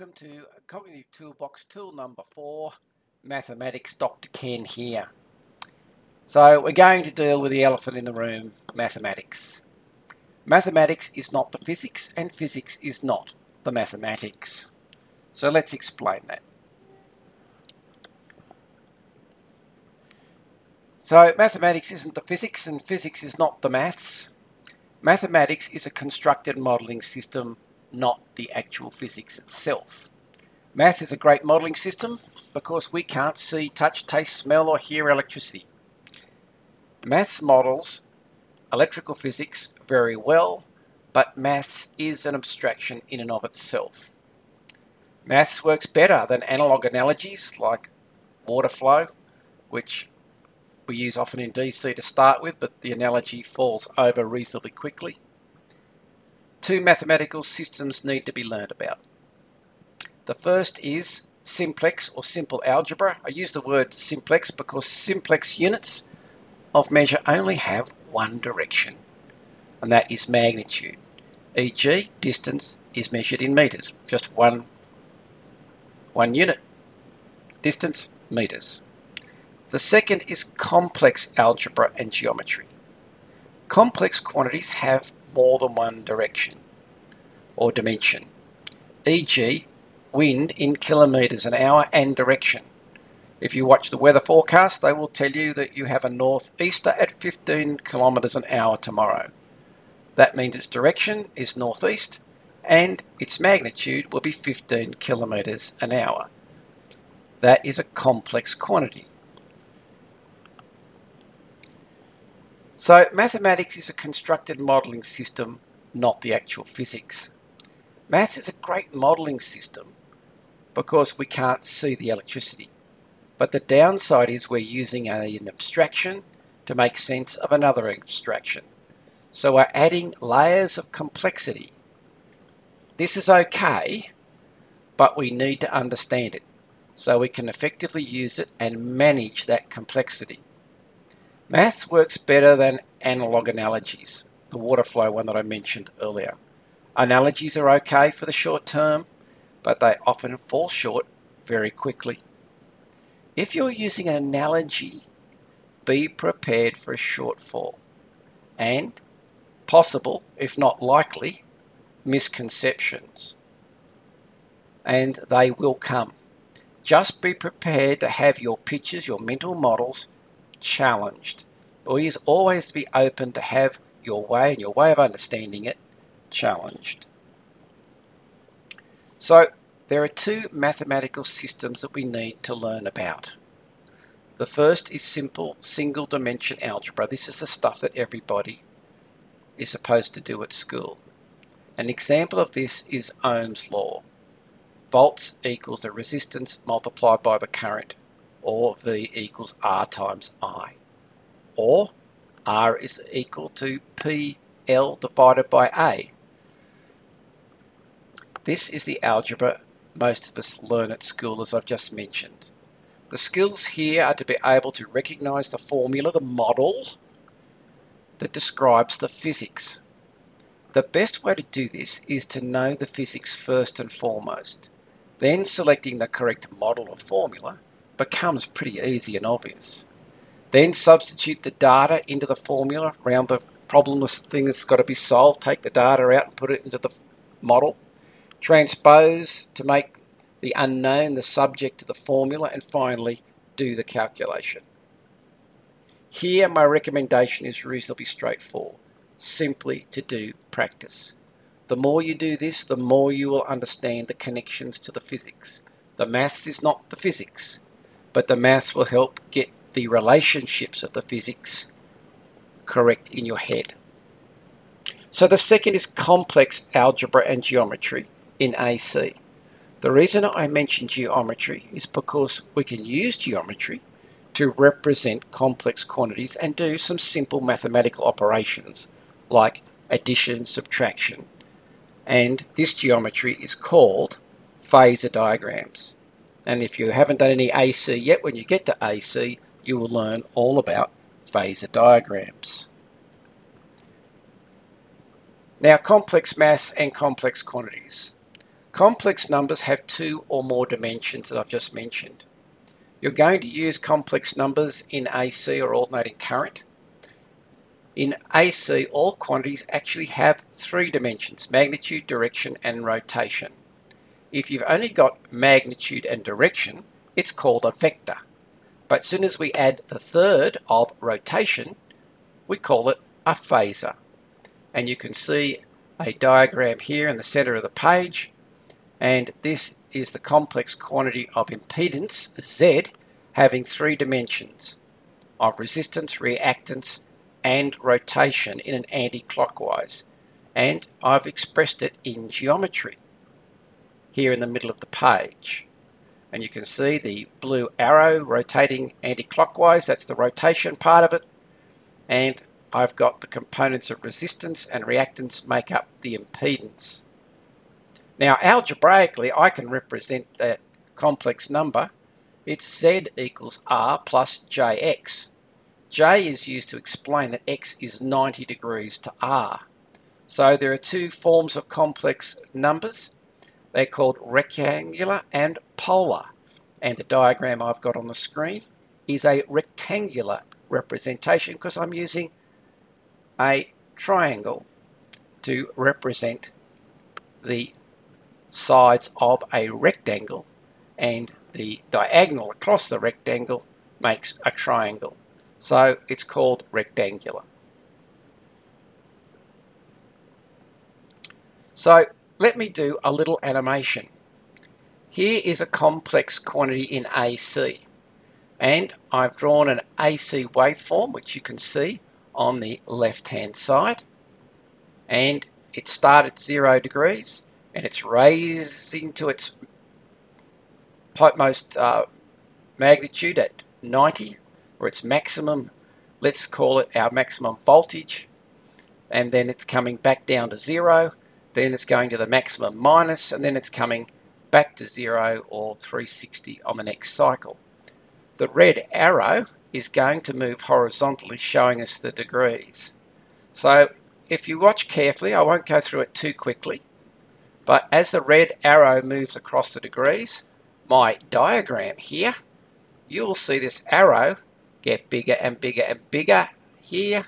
Welcome to Cognitive Toolbox tool number four, Mathematics Dr. Ken here. So we're going to deal with the elephant in the room, mathematics. Mathematics is not the physics and physics is not the mathematics. So let's explain that. So mathematics isn't the physics and physics is not the maths. Mathematics is a constructed modelling system not the actual physics itself. Math is a great modelling system because we can't see, touch, taste, smell or hear electricity. Maths models electrical physics very well, but maths is an abstraction in and of itself. Maths works better than analog analogies like water flow, which we use often in DC to start with, but the analogy falls over reasonably quickly two mathematical systems need to be learned about. The first is simplex or simple algebra. I use the word simplex because simplex units of measure only have one direction, and that is magnitude. E.g., distance is measured in meters, just one, one unit. Distance, meters. The second is complex algebra and geometry. Complex quantities have more than one direction or dimension, e.g. wind in kilometres an hour and direction. If you watch the weather forecast, they will tell you that you have a northeaster at 15 kilometres an hour tomorrow. That means its direction is northeast and its magnitude will be 15 kilometres an hour. That is a complex quantity. So mathematics is a constructed modelling system, not the actual physics. Maths is a great modelling system because we can't see the electricity. But the downside is we're using an abstraction to make sense of another abstraction. So we're adding layers of complexity. This is okay, but we need to understand it so we can effectively use it and manage that complexity. Maths works better than analog analogies, the water flow one that I mentioned earlier. Analogies are okay for the short term, but they often fall short very quickly. If you're using an analogy, be prepared for a shortfall and possible, if not likely, misconceptions. And they will come. Just be prepared to have your pictures, your mental models challenged. Please always be open to have your way and your way of understanding it challenged. So there are two mathematical systems that we need to learn about. The first is simple single dimension algebra. This is the stuff that everybody is supposed to do at school. An example of this is Ohm's law. Volts equals the resistance multiplied by the current, or V equals R times I or R is equal to PL divided by A. This is the algebra most of us learn at school as I've just mentioned. The skills here are to be able to recognize the formula, the model that describes the physics. The best way to do this is to know the physics first and foremost. Then selecting the correct model or formula becomes pretty easy and obvious. Then substitute the data into the formula around the problemless thing that's got to be solved. Take the data out and put it into the model. Transpose to make the unknown the subject of the formula. And finally, do the calculation. Here, my recommendation is reasonably straightforward. Simply to do practice. The more you do this, the more you will understand the connections to the physics. The maths is not the physics, but the maths will help get the relationships of the physics correct in your head. So the second is complex algebra and geometry in AC. The reason I mention geometry is because we can use geometry to represent complex quantities and do some simple mathematical operations like addition, subtraction. And this geometry is called phasor diagrams. And if you haven't done any AC yet, when you get to AC, you will learn all about phasor diagrams. Now complex maths and complex quantities. Complex numbers have two or more dimensions that I've just mentioned. You're going to use complex numbers in AC or alternating current. In AC, all quantities actually have three dimensions, magnitude, direction and rotation. If you've only got magnitude and direction, it's called a vector. But as soon as we add the third of rotation, we call it a phasor. And you can see a diagram here in the center of the page. And this is the complex quantity of impedance, Z, having three dimensions of resistance, reactance, and rotation in an anti-clockwise. And I've expressed it in geometry here in the middle of the page. And you can see the blue arrow rotating anti-clockwise, that's the rotation part of it. And I've got the components of resistance and reactance make up the impedance. Now algebraically I can represent that complex number. It's Z equals R plus JX. J is used to explain that X is 90 degrees to R. So there are two forms of complex numbers. They're called rectangular and polar. And the diagram I've got on the screen is a rectangular representation because I'm using a triangle to represent the sides of a rectangle and the diagonal across the rectangle makes a triangle. So it's called rectangular. So let me do a little animation. Here is a complex quantity in AC and I've drawn an AC waveform which you can see on the left hand side. And it started at zero degrees and it's raising to its most uh, magnitude at 90 or its maximum let's call it our maximum voltage. And then it's coming back down to zero then it's going to the maximum minus and then it's coming back to zero or 360 on the next cycle the red arrow is going to move horizontally showing us the degrees. So if you watch carefully, I won't go through it too quickly, but as the red arrow moves across the degrees, my diagram here, you'll see this arrow get bigger and bigger and bigger here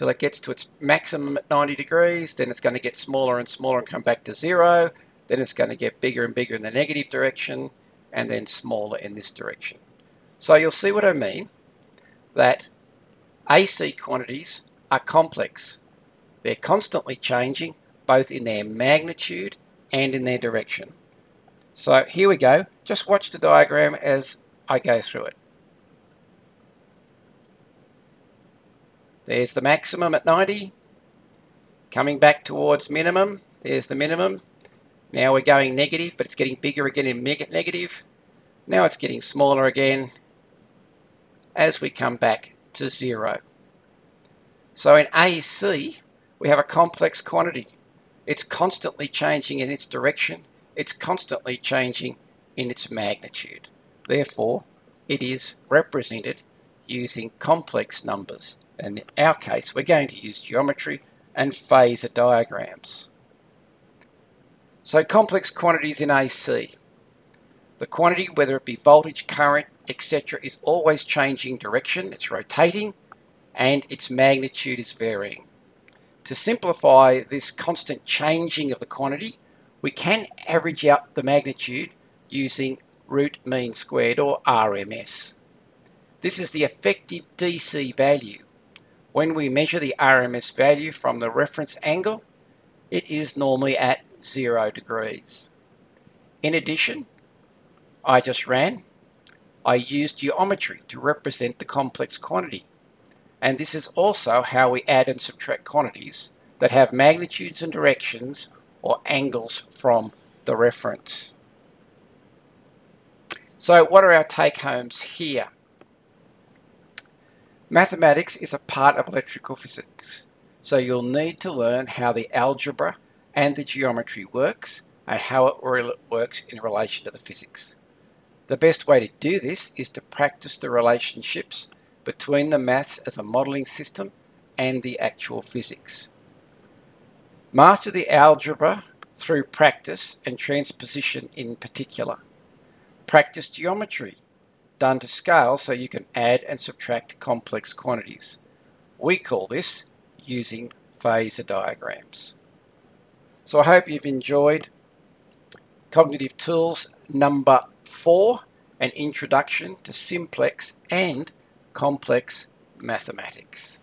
till it gets to its maximum at 90 degrees, then it's going to get smaller and smaller and come back to zero, then it's going to get bigger and bigger in the negative direction, and then smaller in this direction. So you'll see what I mean that AC quantities are complex. They're constantly changing both in their magnitude and in their direction. So here we go. Just watch the diagram as I go through it. There's the maximum at 90. Coming back towards minimum. There's the minimum. Now we're going negative, but it's getting bigger again in negative. Now it's getting smaller again as we come back to zero. So in AC, we have a complex quantity. It's constantly changing in its direction. It's constantly changing in its magnitude. Therefore, it is represented using complex numbers. In our case, we're going to use geometry and phasor diagrams. So complex quantities in AC. The quantity, whether it be voltage, current, etc., is always changing direction, it's rotating, and its magnitude is varying. To simplify this constant changing of the quantity, we can average out the magnitude using root mean squared or RMS. This is the effective DC value. When we measure the RMS value from the reference angle, it is normally at zero degrees. In addition, I just ran, I used geometry to represent the complex quantity. And this is also how we add and subtract quantities that have magnitudes and directions or angles from the reference. So what are our take-homes here? Mathematics is a part of electrical physics, so you'll need to learn how the algebra and the geometry works and how it works in relation to the physics. The best way to do this is to practice the relationships between the maths as a modelling system and the actual physics. Master the algebra through practice and transposition in particular. Practice geometry, done to scale so you can add and subtract complex quantities. We call this using phasor diagrams. So I hope you've enjoyed Cognitive Tools number four, an introduction to simplex and complex mathematics.